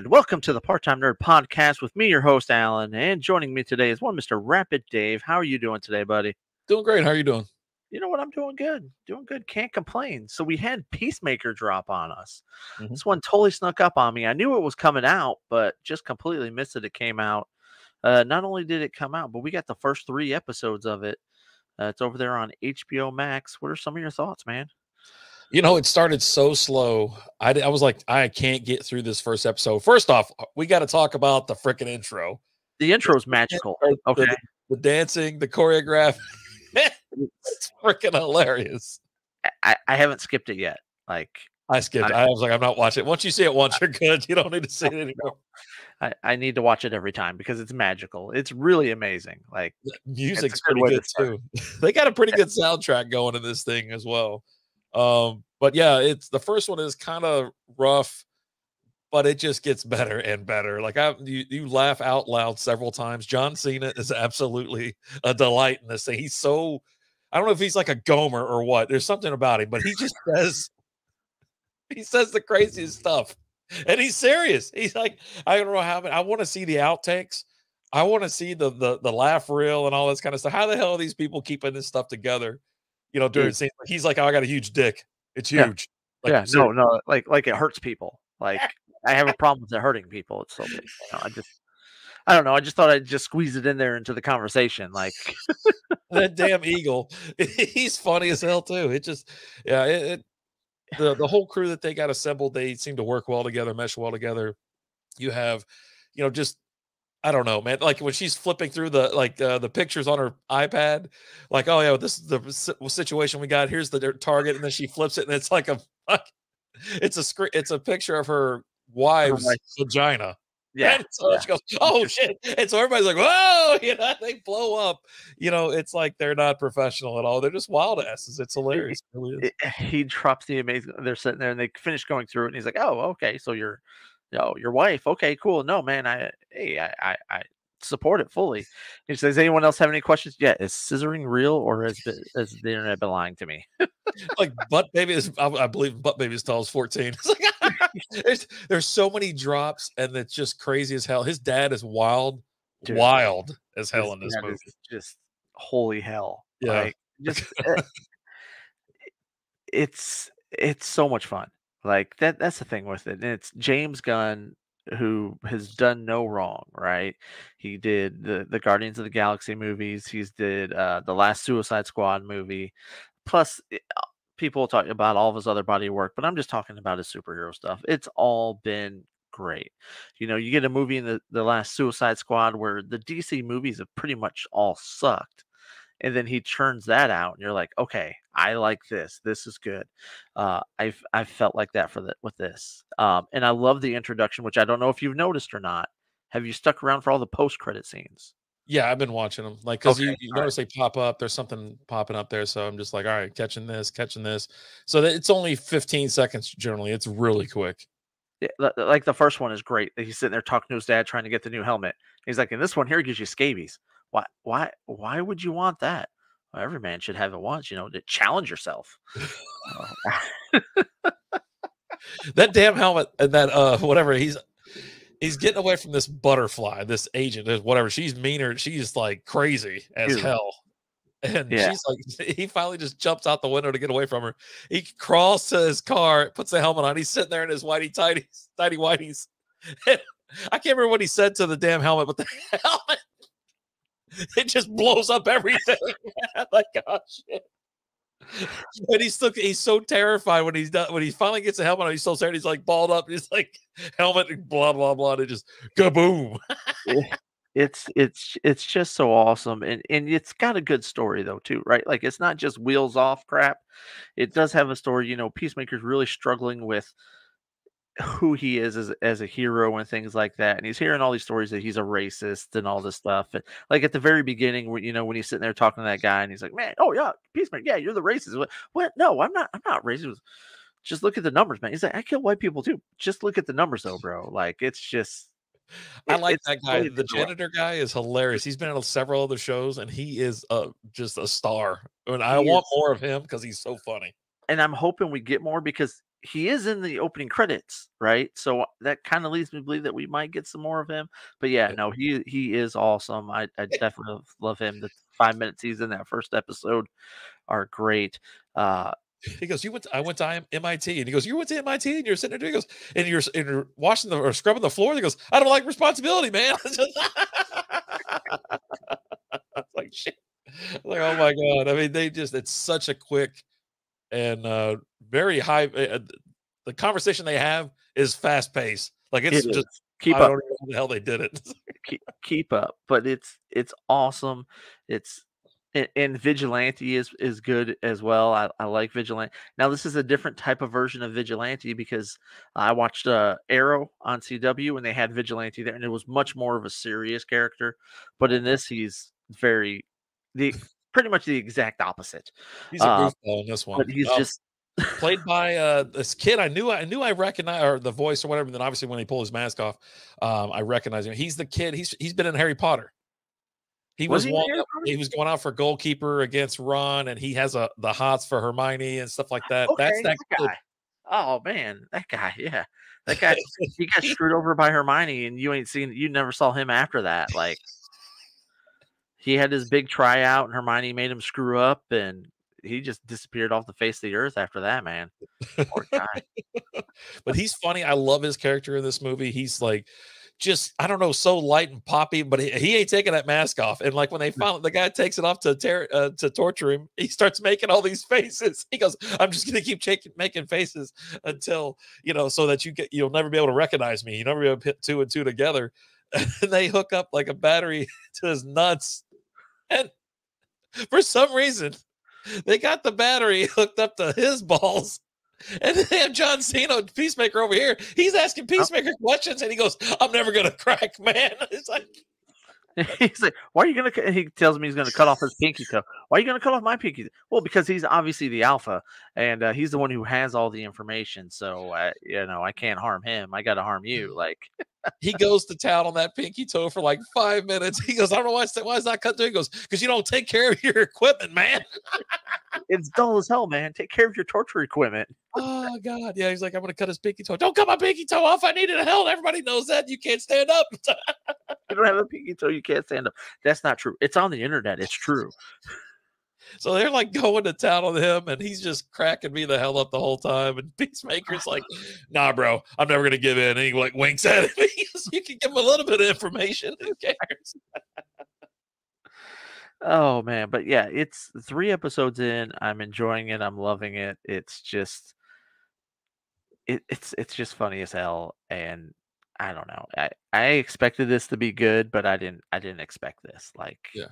And welcome to the Part Time Nerd Podcast with me, your host, Allen. And joining me today is one Mr. Rapid Dave. How are you doing today, buddy? Doing great. How are you doing? You know what? I'm doing good. Doing good. Can't complain. So we had Peacemaker drop on us. Mhm. This one totally snuck up on me. I knew it was coming out, but just completely missed it. It came out. Uh, not only did it come out, but we got the first three episodes of it. Uh, it's over there on HBO Max. What are some of your thoughts, man? You know, it started so slow. I, I was like, I can't get through this first episode. First off, we got to talk about the freaking intro. The intro is magical. the- Okay. The dancing, the choreograph. it's freaking hilarious. I, I haven't skipped it yet. Like I skipped. I- I, was like, I'm not watching it. Once you see it once, you're good. You don't need to see it anymore. I, I need to watch it every time because it's magical. It's really amazing. Like Music's pretty way to good too. they got a pretty good soundtrack going in this thing as well. Um, but yeah, it's the first one is kind of rough, but it just gets better and better. Like I you, you laugh out loud several times. John Cena is absolutely a delight in this thing. He's so I don't know if he's like a gomer or what. There's something about him, but he just says he says the craziest stuff. And he's serious. He's like, I don't know how, I want to see the outtakes. I want to see the the the laugh reel and all this kind of stuff. How the hell are these people keeping this stuff together? You know, during scenes. He's like, oh, I got a huge dick. It's Yeah. huge. Like, yeah, no, no, like like it hurts people. Like I have a problem with it hurting people. It's so big. You know, I just I don't know. I just thought I'd just squeeze it in there into the conversation. Like that damn eagle. He's funny as hell too. It just, yeah, it, it the the whole crew that they got assembled, they seem to work well together, mesh well together. You have, you know, just I don't know, man. Like when she's flipping through the like uh, the pictures on her iPad, like oh yeah, this is the situation we got. Here's the target, and then she flips it, and it's like a, it's a screen, it's a picture of her wife's vagina. yeah, And so yeah. she goes, oh shit. And so everybody's like, whoa, you know, they blow up. You know, it's like they're not professional at all. They're just wild asses. It's hilarious. It is. it- he drops the amazing. They're sitting there and they finish going through it, and he's like, "Oh, okay, so your, yo, your wife, okay, cool. No, man, I, hey, I, I, I support it fully." He says, "Anyone else have any questions? Yeah, is scissoring real, or has the, has the internet been lying to me?" like butt baby is I, I believe butt baby is tall as 14. It's like there's there's so many drops and it's just crazy as hell. His dad is wild, Dude, wild as hell in this movie. is Just holy hell! Yeah. Like, just uh, it's it's so much fun. Like that. That's the thing with it. And it's James Gunn who has done no wrong. Right? He did the the Guardians of the Galaxy movies. He's did uh, the last Suicide Squad movie. Plus, uh, people talk about all of his other body work, but I'm just talking about his superhero stuff. It's all been great. You know, you get a movie in the, the last Suicide Squad where the DC movies have pretty much all sucked. And then he churns that out, and you're like, okay, I like this. This is good. Uh, I've I've felt like that for the, with this, um, and I love the introduction, which I don't know if you've noticed or not. Have you stuck around for all the post credit scenes? Yeah, I've been watching them. Like, cause you, Okay, you right. notice they pop up. There's something popping up there. So I'm just like, all right, catching this, catching this. So that it's only 15 seconds generally. It's really quick. Yeah, li- li- like the first one is great. He's sitting there talking to his dad, trying to get the new helmet. He's like, in this one here gives you scabies. Why? Why? Why would you want that? Well, every man should have it once, you know, to challenge yourself. Uh, that damn helmet and that uh whatever he's he's getting away from this butterfly this agent whatever she's meaner she's like crazy as Dude. hell and Yeah. she's like he finally just jumps out the window to get away from her he crawls to his car puts the helmet on he's sitting there in his whitey tighties tighty whiteys i can't remember what he said to the damn helmet but the helmet it just blows up everything like oh shit and he's still he's so terrified when he's done when he finally gets a helmet on. He's so scared. He's like balled up. He's like helmet blah blah blah. And it just kaboom. it's it's it's just so awesome and and it's got a good story though too right like it's not just wheels off crap it does have a story you know peacemaker's really struggling with who he is as, as a hero and things like that and he's hearing all these stories that he's a racist and all this stuff and like at the very beginning when you know when he's sitting there talking to that guy and he's like man oh yeah peace peacemaker yeah you're the racist what, what? no i'm not i'm not racist just look at the numbers man he's like i kill white people too just look at the numbers though bro like it's just I it- like that guy. The janitor guy is hilarious. He's been on several other shows, and he is uh, just a star. And I want more of him because he's so funny. and I'm hoping we get more because he is in the opening credits, right? So that kind of leads me to believe that we might get some more of him. But yeah, no, he he is awesome. I, I definitely love him. The five minutes he's in that first episode are great. Uh, He goes, "You went? To, I went to MIT." And he goes, "You went to MIT?" And you're sitting there. He goes, "And you're and you're washing the or scrubbing the floor." And he goes, "I don't like responsibility, man." Like shit. Like oh my god. I mean, they just it's such a quick and uh very high. Uh, the conversation they have is fast paced. Like it's it just is. keep I up. don't know how the hell they did it. keep, keep up but it's it's awesome it's and, and vigilante is is good as well I, I like vigilante now this is a different type of version of vigilante because i watched uh arrow on cw and they had vigilante there and it was much more of a serious character but in this he's very the pretty much the exact opposite He's a Uh, goofball in this one. but he's Um, just played by uh this kid i knew i knew i recognized or the voice or whatever and then obviously when he pulled his mask off um i recognize him he's the kid he's he's been in harry potter he Was was, he in one Harry that- Potter? he was going out for goalkeeper against ron and he has a the hots for hermione and stuff like that okay, that's that kid. guy oh man that guy yeah that guy he got screwed over by Hermione, and you ain't seen you never saw him after that. Like he had his big tryout, and Hermione made him screw up, and he just disappeared off the face of the earth after that. Man, poor guy. but he's funny i love his character in this movie he's like just I don't know, so light and poppy, but he, he ain't taking that mask off. And like when they finally the guy takes it off to tear uh, to torture him, he starts making all these faces. He goes, "I'm just gonna keep shaking, making faces until you know, so that you get you'll never be able to recognize me. You never be able to put two and two together." And they hook up like a battery to his nuts, and for some reason, they got the battery hooked up to his balls. And they have John Cena, Peacemaker, over here. He's asking oh. Peacemaker questions, and he goes, "I'm never gonna crack, man." It's like, he's like, "Why are you gonna?" cu-" He tells me he's gonna cut off his pinky toe. Why are you gonna cut off my pinky? Well, because he's obviously the alpha, and uh, he's the one who has all the information. So, uh, you know, I can't harm him. I got to harm you. Like, he goes to town on that pinky toe for like five minutes. He goes, "I don't know why it's why is that cut through." He goes, "Because you don't take care of your equipment, man." It's dull as hell, man. Take care of your torture equipment. Oh God, yeah. He's like, "I'm gonna cut his pinky toe. Don't cut my pinky toe off. I needed help. Everybody knows that. You can't stand up." You don't have a pinky toe, you can't stand up. That's not true. It's on the internet. It's true. So they're like going to town on him, and he's just cracking me the hell up the whole time. And Peacemaker's like, "Nah, bro, I'm never gonna give in." And he like winks at him. He you can give him a little bit of information. Who cares? Oh man, but yeah, it's three episodes in. I'm enjoying it. I'm loving it. It's just it, it's it's just funny as hell and I don't know. I I expected this to be good, but I didn't I didn't expect this. Like Yeah.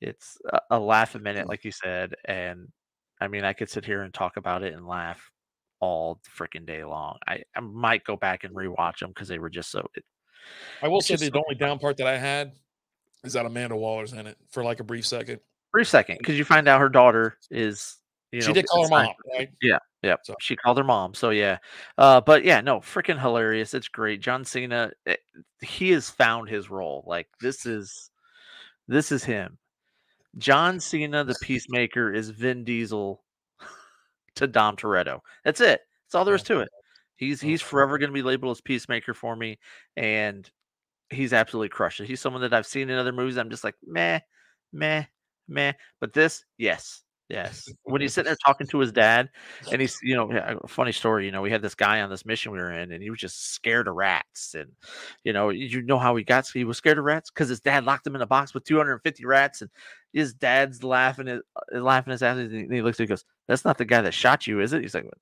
it's a, a laugh a minute mm. like you said and I mean, I could sit here and talk about it and laugh all freaking day long. I, I might go back and mm. rewatch them because they were just so it, I will say the only down part that I had is that Amanda Waller's in it for like a brief second. brief second because you find out her daughter is you know she did call her mom, right? Yeah, So- she called her mom. So yeah, uh, but yeah, no, freaking hilarious. It's great. John Cena, eh, he has found his role. Like this is, this is him. John Cena, the Peacemaker, is Vin Diesel to Dom Toretto. That's it. That's all there is to it. He's Oh, he's forever going to be labeled as Peacemaker for me, and he's absolutely crushed. He's someone that I've seen in other movies. I'm just like meh, meh, meh. But this, yes, yes. When he's sitting there talking to his dad, and he's you know funny story you know we had this guy on this mission we were in and he was just scared of rats and you know you know how he got he was scared of rats because his dad locked him in a box with 250 rats and his dad's laughing laughing his ass and he he looks at him and goes that's not the guy that shot you is it he's like "What?"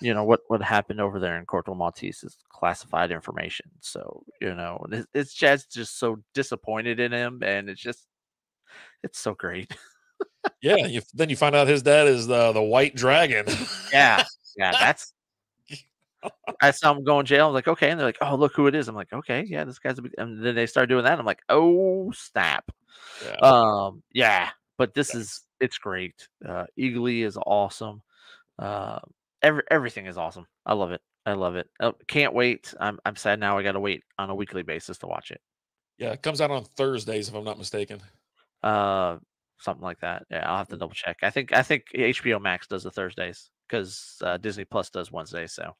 You know what what happened over there in Corto Maltese is classified information so you know it's, it's just just so disappointed in him and it's just it's so great Yeah. You, then you find out his dad is the the White Dragon. Yeah, yeah, that's. I saw him go in jail. I'm like, okay, and they're like, oh, look who it is. I'm like, okay, yeah, this guy's. A big... And then they start doing that. I'm like, oh snap. Yeah. Um, yeah, but this is it's great. Uh, Eagly is awesome. Uh, every everything is awesome. I love it. I love it. Uh, can't wait. I'm I'm sad now. I got to wait on a weekly basis to watch it. yeah. It comes out on Thursdays, if I'm not mistaken. Uh, something like that. Yeah, I'll have to Mm. double check. I think I think HBO Max does the Thursdays because uh, Disney Plus does Wednesdays. So,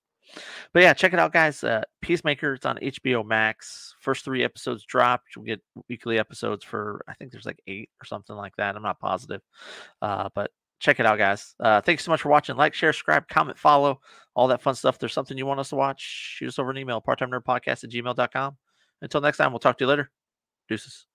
but yeah, check it out, guys. Uh, Peacemaker, it's on HBO Max. First three episodes dropped. You'll get weekly episodes for I think there's like eight or something like that. I'm not positive, uh, but check it out, guys. Uh, thanks so much for watching. Like, share, subscribe, comment, follow, all that fun stuff. If there's something you want us to watch, shoot us over an email, part time nerd podcast at gmail.com. Until next time, we'll talk to you later. Deuces.